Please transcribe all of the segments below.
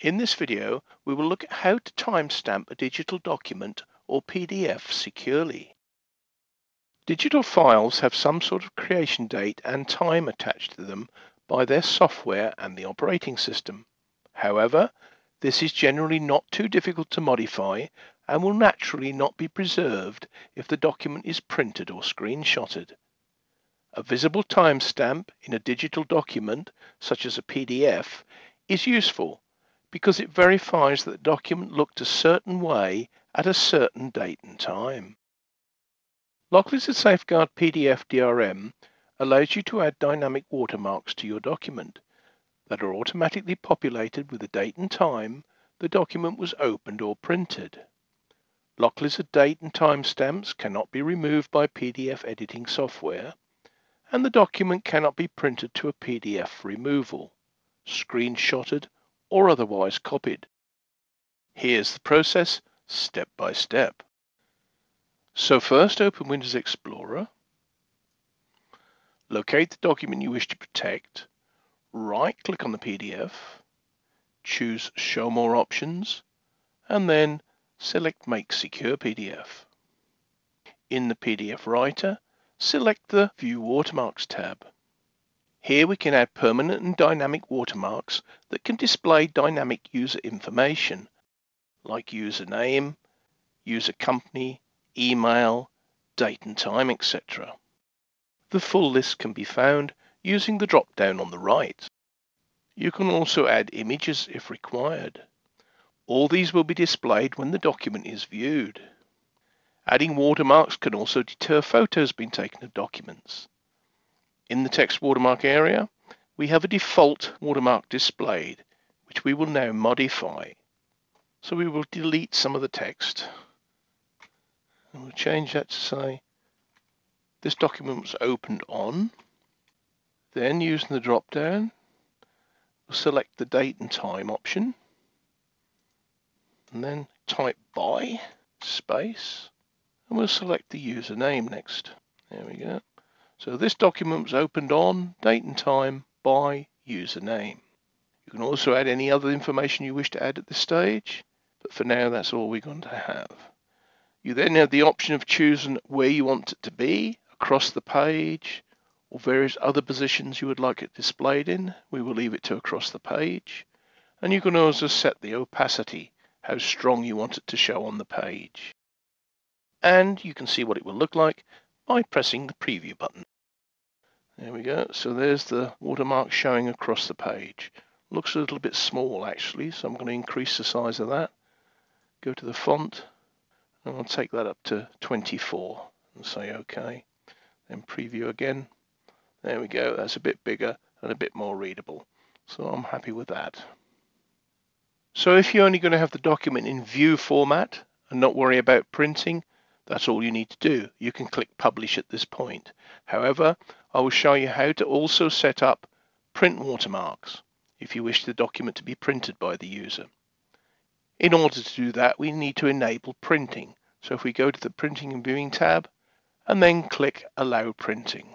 In this video, we will look at how to timestamp a digital document or PDF securely. Digital files have some sort of creation date and time attached to them by their software and the operating system. However, this is generally not too difficult to modify and will naturally not be preserved if the document is printed or screenshotted. A visible timestamp in a digital document, such as a PDF, is useful because it verifies that the document looked a certain way at a certain date and time. Locklizard Safeguard PDF DRM allows you to add dynamic watermarks to your document that are automatically populated with the date and time the document was opened or printed. Locklizard date and time stamps cannot be removed by PDF editing software, and the document cannot be printed to a PDF removal, screenshotted, or otherwise copied. Here's the process step by step. So first open Windows Explorer, locate the document you wish to protect, right click on the PDF, choose Show More Options, and then select Make Secure PDF. In the PDF Writer, select the View Watermarks tab. Here we can add permanent and dynamic watermarks that can display dynamic user information like username, user company, email, date and time, etc. The full list can be found using the drop-down on the right. You can also add images if required. All these will be displayed when the document is viewed. Adding watermarks can also deter photos being taken of documents. In the text watermark area, we have a default watermark displayed, which we will now modify. So we will delete some of the text. And we'll change that to say, this document was opened on. Then using the drop down, we'll select the date and time option. And then type by space, and we'll select the username next. There we go. So this document was opened on date and time by username. You can also add any other information you wish to add at this stage, but for now that's all we're going to have. You then have the option of choosing where you want it to be, across the page, or various other positions you would like it displayed in. We will leave it to across the page. And you can also set the opacity, how strong you want it to show on the page. And you can see what it will look like by pressing the preview button. There we go. So there's the watermark showing across the page. Looks a little bit small actually, so I'm going to increase the size of that. Go to the font, and I'll take that up to 24 and say OK. Then preview again. There we go. That's a bit bigger and a bit more readable. So I'm happy with that. So if you're only going to have the document in view format and not worry about printing, that's all you need to do. You can click publish at this point. However, I will show you how to also set up print watermarks if you wish the document to be printed by the user. In order to do that, we need to enable printing. So if we go to the printing and viewing tab and then click allow printing.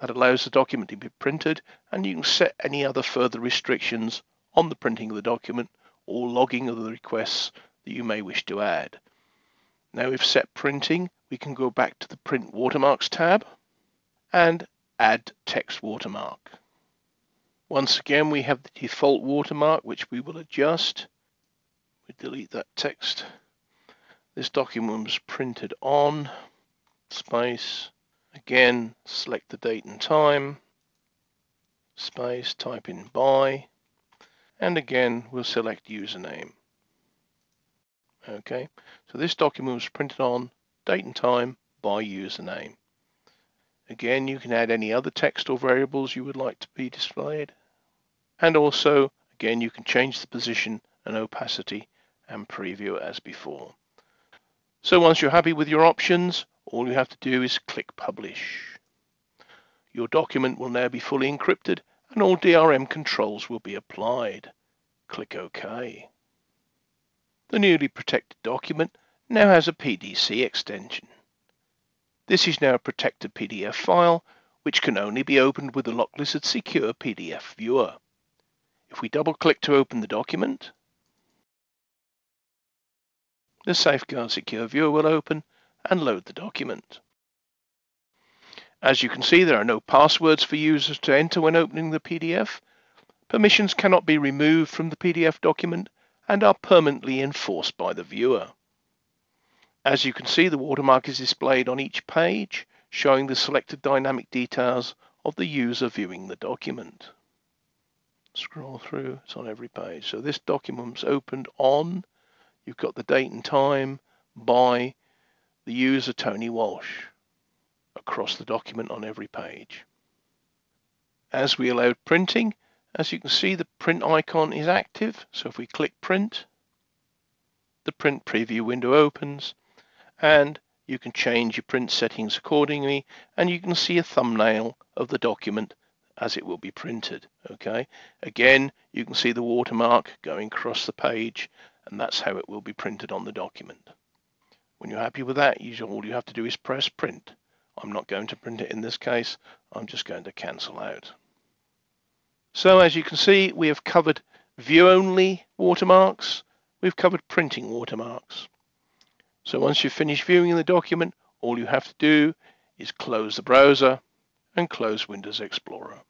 That allows the document to be printed and you can set any other further restrictions on the printing of the document or logging of the requests that you may wish to add. Now we've set printing, we can go back to the Print Watermarks tab and add text watermark. Once again, we have the default watermark, which we will adjust. We delete that text. This document was printed on, space, again, select the date and time, space, type in by, and again, we'll select username. Okay, so this document was printed on date and time by username. Again, you can add any other text or variables you would like to be displayed. And also, again, you can change the position and opacity and preview as before. So once you're happy with your options, all you have to do is click Publish. Your document will now be fully encrypted and all DRM controls will be applied. Click OK. The newly protected document now has a PDC extension. This is now a protected PDF file which can only be opened with the Locklizard Secure PDF Viewer. If we double click to open the document, the Safeguard Secure Viewer will open and load the document. As you can see, there are no passwords for users to enter when opening the PDF. Permissions cannot be removed from the PDF document and are permanently enforced by the viewer. As you can see, the watermark is displayed on each page, showing the selected dynamic details of the user viewing the document. Scroll through, it's on every page. So this document's opened on, you've got the date and time by the user Tony Walsh across the document on every page. As we allowed printing, as you can see the print icon is active, so if we click print, the print preview window opens and you can change your print settings accordingly and you can see a thumbnail of the document as it will be printed okay again you can see the watermark going across the page and that's how it will be printed on the document when you're happy with that all you have to do is press print I'm not going to print it in this case. I'm just going to cancel out. So as you can see, we have covered view-only watermarks. We've covered printing watermarks. So once you've finished viewing the document, all you have to do is close the browser and close Windows Explorer.